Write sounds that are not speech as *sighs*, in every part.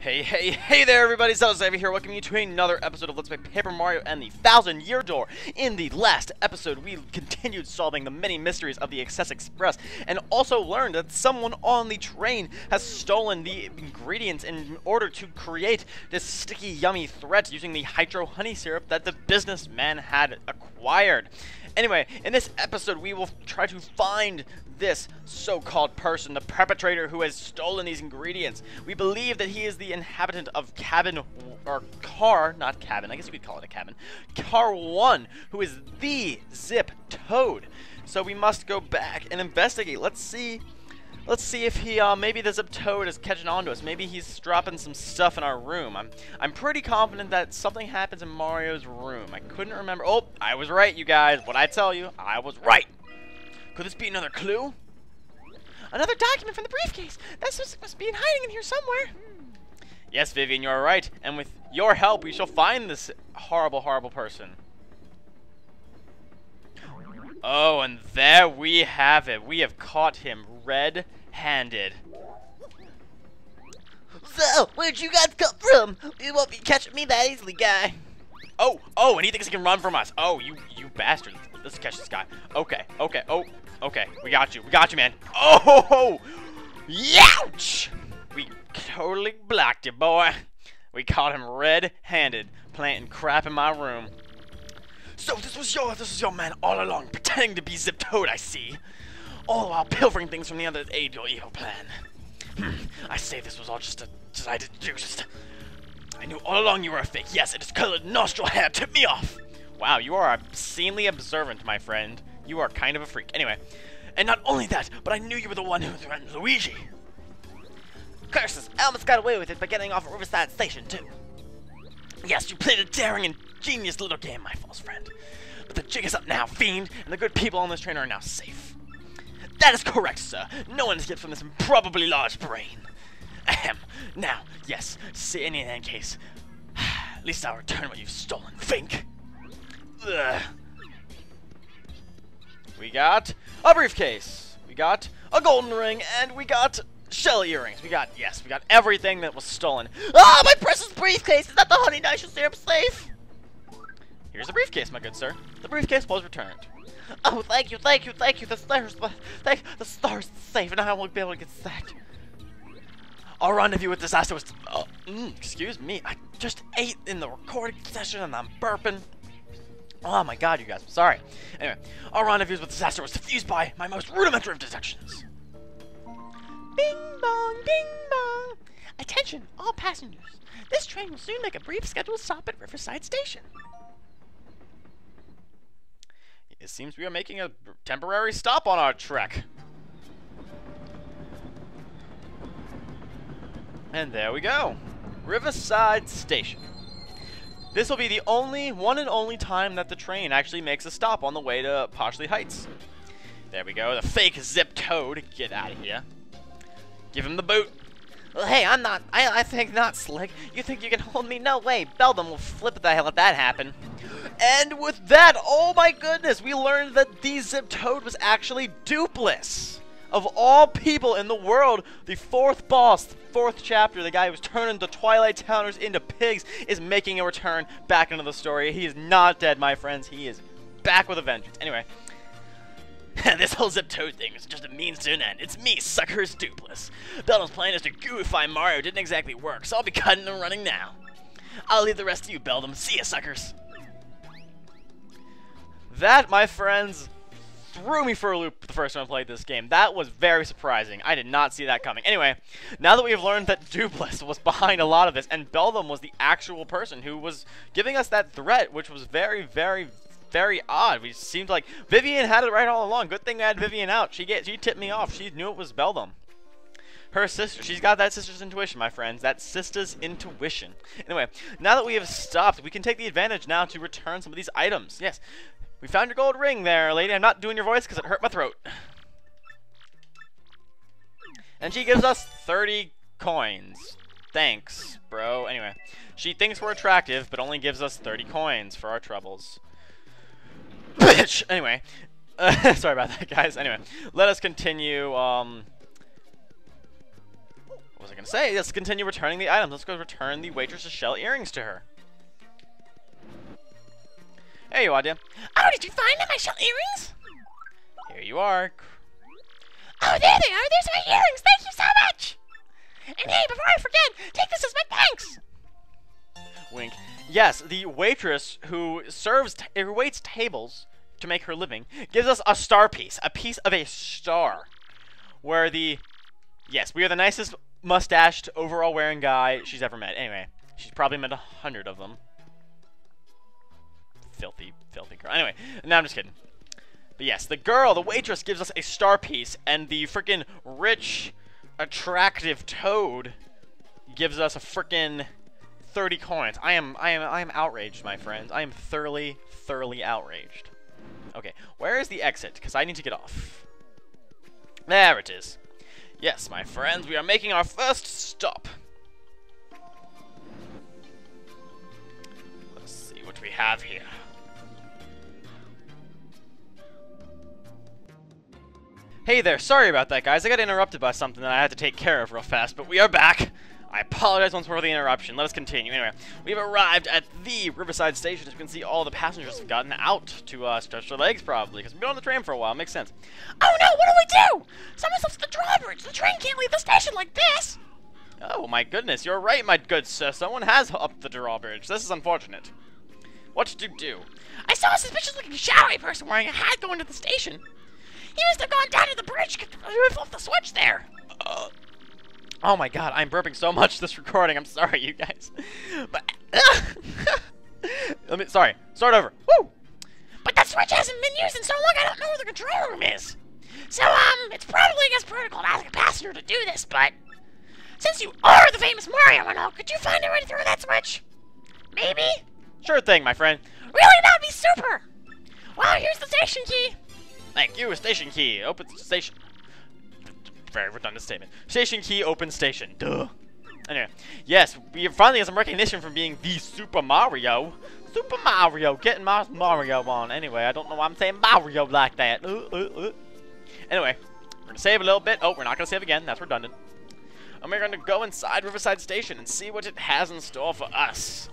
Hey, hey, hey there everybody, it's Xavier here, welcoming you to another episode of Let's Play Paper Mario and the Thousand Year Door. In the last episode, we continued solving the many mysteries of the Excess Express, and also learned that someone on the train has stolen the ingredients in order to create this sticky, yummy threat using the Hydro Honey Syrup that the businessman had acquired. Anyway, in this episode, we will try to find this so-called person, the perpetrator who has stolen these ingredients. We believe that he is the inhabitant of cabin, or car, not cabin, I guess you could call it a cabin, car one, who is the Zip Toad. So we must go back and investigate. Let's see Let's see if he, uh, maybe the Zip Toad is catching on to us. Maybe he's dropping some stuff in our room. I'm, I'm pretty confident that something happens in Mario's room. I couldn't remember. Oh, I was right, you guys. What I tell you, I was right. Could this be another clue? Another document from the briefcase. That's what must be in hiding in here somewhere. Yes, Vivian, you're right. And with your help, we shall find this horrible, horrible person. Oh, and there we have it. We have caught him red-handed. So, where'd you guys come from? You won't be catching me that easily, guy. Oh, oh, and he thinks he can run from us. Oh, you, you bastard. Let's catch this guy. Okay, okay, oh, okay. We got you. We got you, man. Oh, youch! We totally blocked you, boy. We caught him red-handed, planting crap in my room. So this was your this was your man all along, pretending to be Zip Toad, I see. All while pilfering things from the other to aid your evil plan. Hmm, I say this was all just a decided just I knew all along you were a fake. Yes, it is colored nostril hair tipped me off. Wow, you are obscenely observant, my friend. You are kind of a freak. Anyway, and not only that, but I knew you were the one who threatened Luigi. Curses, I almost got away with it by getting off at Riverside Station, too. Yes, you played a daring and genius little game, my false friend. But the jig is up now, fiend, and the good people on this train are now safe. That is correct, sir. No one escaped from this improbably large brain. Ahem. Now, yes, see in any case. *sighs* At least I'll return what you've stolen, Fink. Ugh. We got a briefcase. We got a golden ring, and we got shell earrings. We got, yes, we got everything that was stolen. Ah, my precious briefcase! Is that the honey nitro syrup safe? Here's the briefcase, my good sir. The briefcase was returned. Oh, thank you, thank you, thank you. The stars, thank the stars safe, and I won't be able to get sacked. Our rendezvous with disaster was. Uh, mm, excuse me. I just ate in the recording session, and I'm burping. Oh my god, you guys. Sorry. Anyway, our rendezvous with disaster was diffused by my most rudimentary of detections. Bing bong, ding bong. Attention, all passengers. This train will soon make a brief scheduled stop at Riverside Station. It seems we are making a temporary stop on our trek. And there we go. Riverside Station. This will be the only, one and only time that the train actually makes a stop on the way to Poshley Heights. There we go, the fake Zip Toad. Get out of here. Give him the boot. Well, hey, I'm not, I, I think not, Slick. You think you can hold me? No way. Beldam will flip the hell if that happen. And with that, oh my goodness, we learned that the Zip Toad was actually Doopliss. Of all people in the world, the fourth boss, the fourth chapter, the guy who's turning the Twilight Towners into pigs, is making a return back into the story. He is not dead, my friends. He is back with a vengeance. Anyway, *laughs* this whole Zip Toad thing is just a means to an end. It's me, Suckers Doopliss. Beldam's plan is to gooify Mario didn't exactly work, so I'll be cutting and running now. I'll leave the rest to you, Beldam. See ya, suckers. That, my friends, threw me for a loop the first time I played this game. That was very surprising. I did not see that coming. Anyway, now that we have learned that *laughs* Doopliss was behind a lot of this, and Beldam was the actual person who was giving us that threat, which was very, very, very odd. We seemed like Vivian had it right all along. Good thing I had Vivian out. She get she tipped me off. She knew it was Beldam. Her sister. She's got that sister's intuition, my friends. That sister's intuition. Anyway, now that we have stopped, we can take the advantage now to return some of these items. Yes, we found your gold ring there, lady. I'm not doing your voice because it hurt my throat. And she gives us 30 coins. Thanks, bro. Anyway, she thinks we're attractive, but only gives us 30 coins for our troubles. Bitch! Anyway, uh, *laughs* sorry about that, guys. Anyway, let us continue. Um, What was I gonna say? Let's continue returning the items. Let's go return the waitress's shell earrings to her. There you dear. Oh, did you find them, my shell earrings? Here you are. Oh, there they are. There's my earrings. Yes, the waitress who serves, who waits tables to make her living, gives us a star piece, a piece of a star, where the, yes, we are the nicest mustached, overall wearing guy she's ever met. Anyway, she's probably met a hundred of them. Filthy, filthy girl. Anyway, no, I'm just kidding. But yes, the girl, the waitress, gives us a star piece, and the freaking rich, attractive toad gives us a freaking 30 coins. I am, I am, I am outraged, my friends. I am thoroughly, thoroughly outraged. Okay, where is the exit? Because I need to get off. There it is. Yes, my friends, we are making our first stop. Let's see what we have here. Hey there, sorry about that, guys. I got interrupted by something that I had to take care of real fast, but we are back. I apologize once more for the interruption. Let us continue. Anyway, we've arrived at the Riverside Station. As you can see, all the passengers have gotten out to uh, stretch their legs, probably, because we've been on the train for a while. Makes sense. Oh no, what do we do? Someone's up the drawbridge. The train can't leave the station like this. Oh, my goodness. You're right, my good sir. Someone has upped the drawbridge. This is unfortunate. What did you do? I saw a suspicious looking shadowy person wearing a hat going to the station. He must have gone down to the bridge to flip the switch there. Uh, oh my god, I'm burping so much this recording. I'm sorry, you guys. But *laughs* let me. Sorry. Start over. Woo. But that switch hasn't been used in so long. I don't know where the control room is. So um, it's probably against protocol to ask a passenger to do this. But since you are the famous Mario and all, could you find a way to throw that switch? Maybe. Sure thing, my friend. Really, that'd be super. Well, here's the station key. Thank you. Station key. Open the station. Very redundant statement. Station key. Open station. Duh. Anyway, yes, we finally have some recognition from being the Super Mario. Super Mario, getting my Mario on. Anyway, I don't know why I'm saying Mario like that. Uh, uh, uh. Anyway, we're gonna save a little bit. Oh, we're not gonna save again. That's redundant. And we're gonna go inside Riverside Station and see what it has in store for us.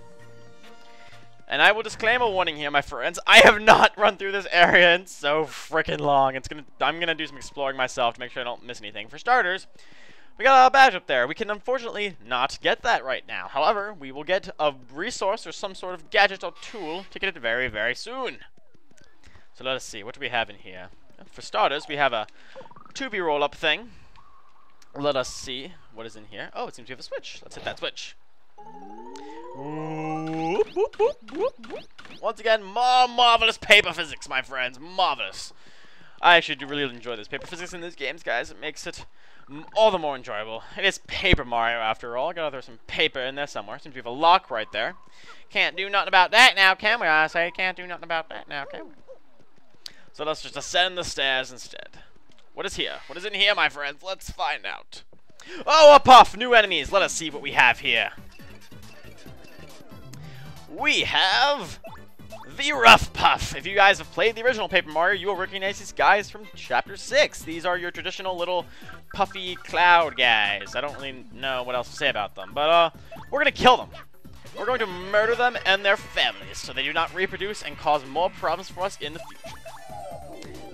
And I will disclaim a warning here, my friends. I have not run through this area in so freaking long. It's gonna. I'm gonna do some exploring myself to make sure I don't miss anything. For starters, we got a badge up there. We can unfortunately not get that right now. However, we will get a resource or some sort of gadget or tool to get it very, very soon. So let us see. What do we have in here? For starters, we have a tubey roll-up thing. Let us see what is in here. Oh, it seems we have a switch. Let's hit that switch. Whoop, whoop, whoop, whoop. Once again, more marvelous paper physics, my friends. Marvelous. I actually do really enjoy this paper physics in these games, guys. It makes it all the more enjoyable. It is Paper Mario, after all. Gotta throw some paper in there somewhere. Seems we have a lock right there. Can't do nothing about that now, can we? I say, can't do nothing about that now, can we? So let's just ascend the stairs instead. What is here? What is in here, my friends? Let's find out. Oh, a puff! New enemies! Let us see what we have here. We have the Rough Puff. If you guys have played the original Paper Mario, you will recognize these guys from Chapter 6. These are your traditional little puffy cloud guys. I don't really know what else to say about them, but uh, we're going to kill them. We're going to murder them and their families so they do not reproduce and cause more problems for us in the future.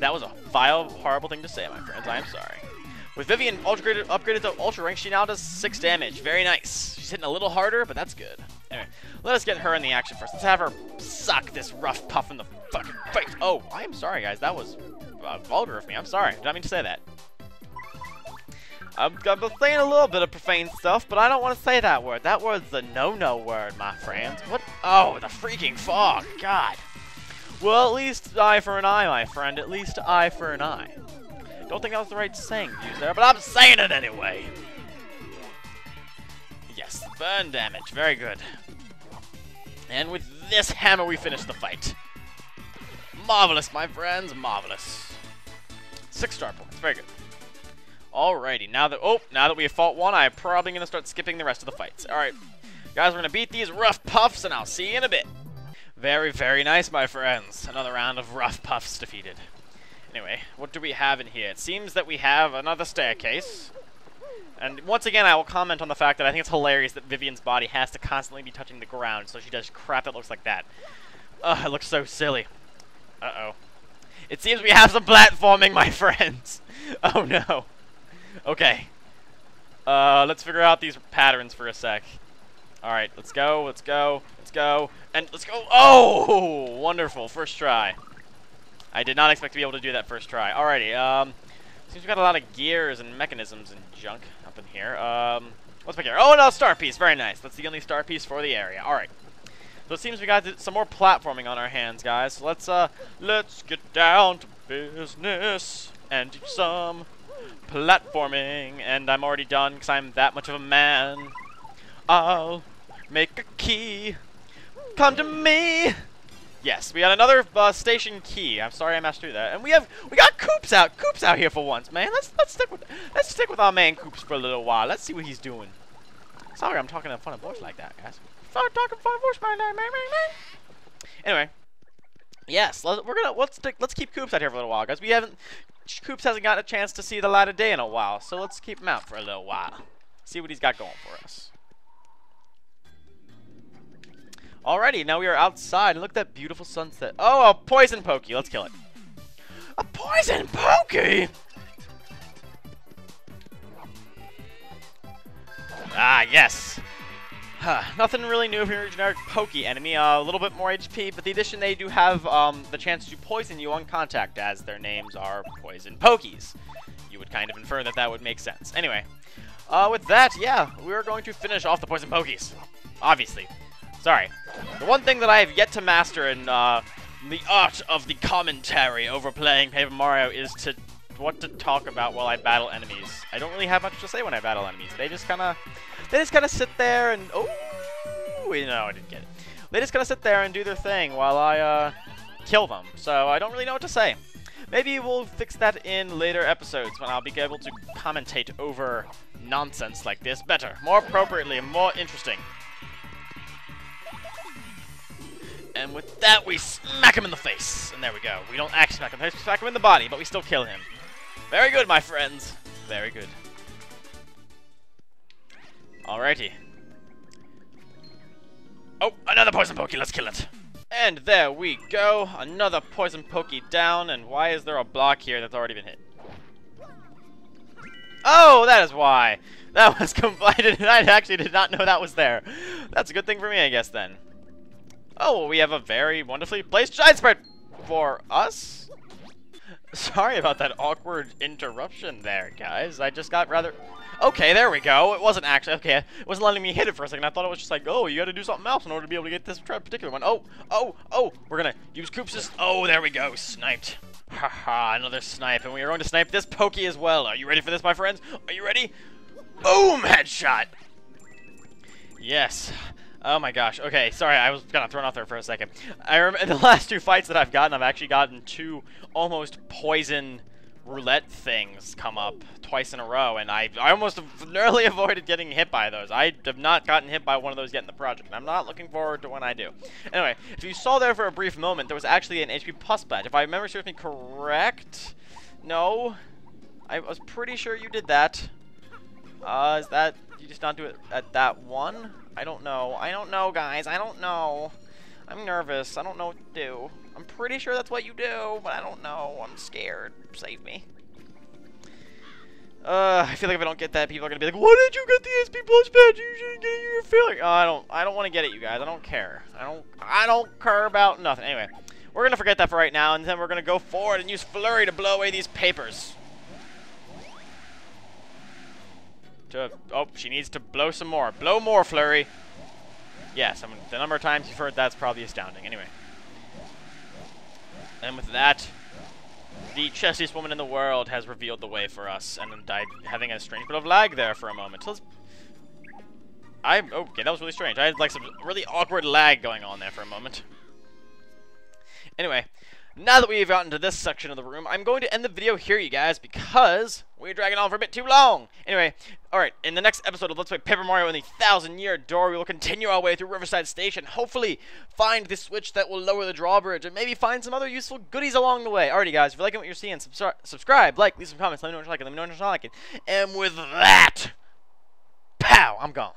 That was a vile, horrible thing to say, my friends. I am sorry. With Vivian upgraded, upgraded to Ultra Rank, she now does 6 damage. Very nice. She's hitting a little harder, but that's good. Anyway, let us get her in the action first. Let's have her suck this rough puff in the fucking face. Oh, I am sorry, guys. That was uh, vulgar of me. I'm sorry. Did not mean to say that. I'm, I'm saying a little bit of profane stuff, but I don't want to say that word. That word's a no-no word, my friends. What? Oh, the freaking fog. God. Well, at least eye for an eye, my friend. At least eye for an eye. Don't think that was the right saying to use there, but I'm saying it anyway. Burn damage. Very good. And with this hammer, we finish the fight. Marvelous, my friends. Marvelous. Six star points. Very good. Alrighty, now that oh, now that we have fought one, I'm probably gonna start skipping the rest of the fights. Alright. Guys, we're gonna beat these rough puffs, and I'll see you in a bit. Very, very nice, my friends. Another round of rough puffs defeated. Anyway, what do we have in here? It seems that we have another staircase. And once again, I will comment on the fact that I think it's hilarious that Vivian's body has to constantly be touching the ground, so she does crap that looks like that. Ugh, it looks so silly. Uh-oh. It seems we have some platforming, my *laughs* friends. oh no. Okay. Uh, let's figure out these patterns for a sec. Alright, let's go, let's go, let's go, and let's go. Oh! Wonderful, first try. I did not expect to be able to do that first try. Alrighty, um, seems we got a lot of gears and mechanisms and junk up in here. Um, what's back here? Oh, no, star piece, very nice. That's the only star piece for the area. Alright. So it seems we got some more platforming on our hands, guys. So let's, uh, let's get down to business and do some platforming. And I'm already done because I'm that much of a man. I'll make a key. Come to me. Yes, we got another uh, station key. I'm sorry I messed through that. And we have we got Koops out. Koops out here for once, man. Let's let's stick with let's stick with our man Koops for a little while. Let's see what he's doing. Sorry, I'm talking in a funny voice like that, guys. Sorry, talking funny voice like that, man, man, man. Anyway, yes, let, we're gonna let's stick, let's keep Koops out here for a little while, guys. We haven't Koops hasn't gotten a chance to see the light of day in a while, so let's keep him out for a little while. See what he's got going for us. Alrighty, now we are outside, look at that beautiful sunset. Oh, a poison pokey. Let's kill it. A poison pokey? Ah, yes. Huh, nothing really new from your generic pokey enemy. Uh, a little bit more HP, but the addition they do have um, the chance to poison you on contact, as their names are poison pokies. You would kind of infer that that would make sense. Anyway, uh, with that, yeah, we are going to finish off the poison pokies. Obviously. Sorry. The one thing that I have yet to master in uh, the art of the commentary over playing Paper Mario is to what to talk about while I battle enemies. I don't really have much to say when I battle enemies. They just kind of, they just kind of sit there and oh, wait, no, I didn't get it. They just kind of sit there and do their thing while I uh, kill them. So I don't really know what to say. Maybe we'll fix that in later episodes when I'll be able to commentate over nonsense like this better, more appropriately, and more interesting. With that, we smack him in the face. And there we go. We don't actually smack him. We smack him in the body, but we still kill him. Very good, my friends. Very good. Alrighty. Oh, another poison pokey. Let's kill it. And there we go. Another poison pokey down. And why is there a block here that's already been hit? Oh, that is why. That *laughs* was combined, and *laughs* I actually did not know that was there. That's a good thing for me, I guess, then. Oh, we have a very wonderfully placed giant spread for us. Sorry about that awkward interruption there, guys. I just got rather... Okay, there we go. It wasn't actually... Okay, it wasn't letting me hit it for a second. I thought it was just like, oh, you gotta do something else in order to be able to get this particular one. Oh, oh, oh, we're gonna use Koops' Oh, there we go. Sniped. Haha, another snipe. And we are going to snipe this Pokey as well. Are you ready for this, my friends? Are you ready? Boom! Headshot! Yes. Oh my gosh. Okay, sorry, I was kind of thrown off there for a second. I remember *laughs* the last two fights that I've gotten, I've actually gotten two almost poison roulette things come up twice in a row, and I, I almost *laughs* nearly *laughs* avoided getting hit by those. I have not gotten hit by one of those yet in the project, and I'm not looking forward to when I do. Anyway, if you saw there for a brief moment, there was actually an HP plus badge. If I remember me correct, no, I was pretty sure you did that. Uh, is that, you just not do it at that one? I don't know. I don't know, guys. I don't know. I'm nervous. I don't know what to do. I'm pretty sure that's what you do, but I don't know. I'm scared. Save me. Uh, I feel like if I don't get that, people are gonna be like, "Why did you get the SP Plus badge? You shouldn't get it. You're failing." Oh, I don't. I don't want to get it, you guys. I don't care. I don't. I don't care about nothing. Anyway, we're gonna forget that for right now, and then we're gonna go forward and use Flurrie to blow away these papers. To, oh, she needs to blow some more. Blow more, Flurrie. Yes, I mean, the number of times you've heard that's probably astounding. Anyway. And with that, the chessiest woman in the world has revealed the way for us and died having a strange bit of lag there for a moment. So I oh, okay, that was really strange. I had like some really awkward lag going on there for a moment. Anyway, now that we've gotten to this section of the room, I'm going to end the video here, you guys, because we're dragging on for a bit too long. Anyway, alright, in the next episode of Let's Play Paper Mario in the Thousand Year Door, we will continue our way through Riverside Station, hopefully find the switch that will lower the drawbridge, and maybe find some other useful goodies along the way. Alrighty, guys, if you're liking what you're seeing, subscribe, like, leave some comments, let me know what you like, and let me know what you're not like it. And with that, Pow! I'm gone.